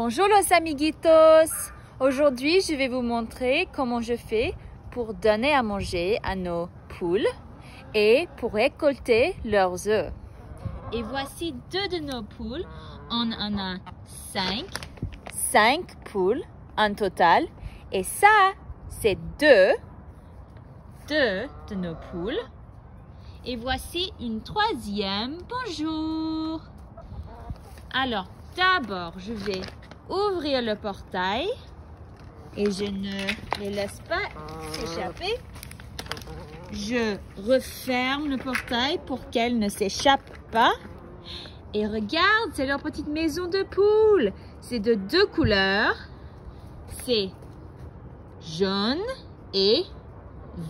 Bonjour los amiguitos Aujourd'hui, je vais vous montrer comment je fais pour donner à manger à nos poules et pour récolter leurs œufs. Et voici deux de nos poules. On en a cinq. Cinq poules en total. Et ça, c'est deux. Deux de nos poules. Et voici une troisième. Bonjour. Alors, d'abord, je vais ouvrir le portail et je ne les laisse pas s'échapper. Je referme le portail pour qu'elles ne s'échappent pas. Et regarde, c'est leur petite maison de poule. C'est de deux couleurs. C'est jaune et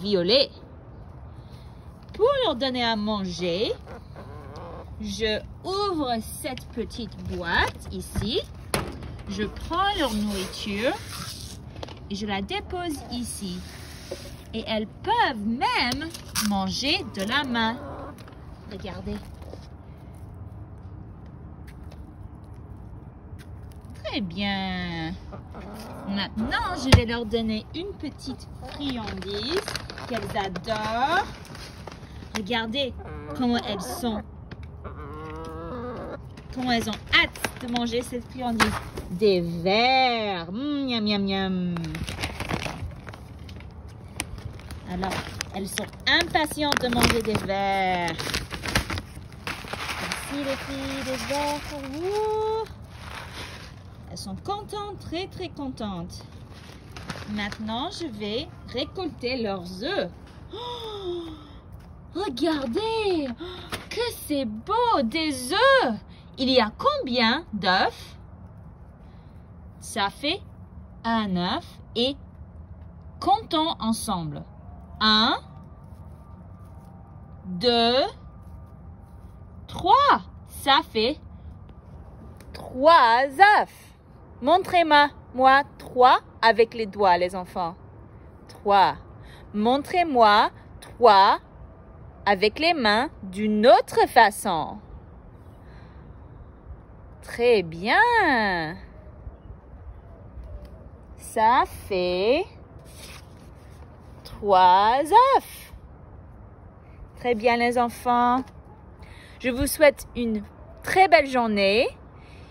violet. Pour leur donner à manger, je ouvre cette petite boîte ici. Je prends leur nourriture et je la dépose ici. Et elles peuvent même manger de la main. Regardez. Très bien. Maintenant, je vais leur donner une petite friandise qu'elles adorent. Regardez comment elles sont. Comment elles ont hâte de manger cette friandise. Des vers. Mmh, miam, miam, miam. Alors, elles sont impatientes de manger des vers. Merci les filles, des vers pour vous. Elles sont contentes, très très contentes. Maintenant, je vais récolter leurs œufs. Oh, regardez, que c'est beau, des œufs. Il y a combien d'œufs? Ça fait un œuf et comptons ensemble. Un, deux, trois. Ça fait trois œufs. Montrez-moi, moi, trois avec les doigts, les enfants. Trois. Montrez-moi trois avec les mains d'une autre façon. Très bien. Ça fait trois œufs. Très bien les enfants. Je vous souhaite une très belle journée.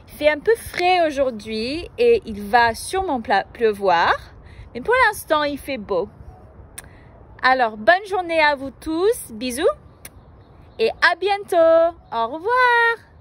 Il fait un peu frais aujourd'hui et il va sûrement pleuvoir. Mais pour l'instant, il fait beau. Alors, bonne journée à vous tous. Bisous. Et à bientôt. Au revoir.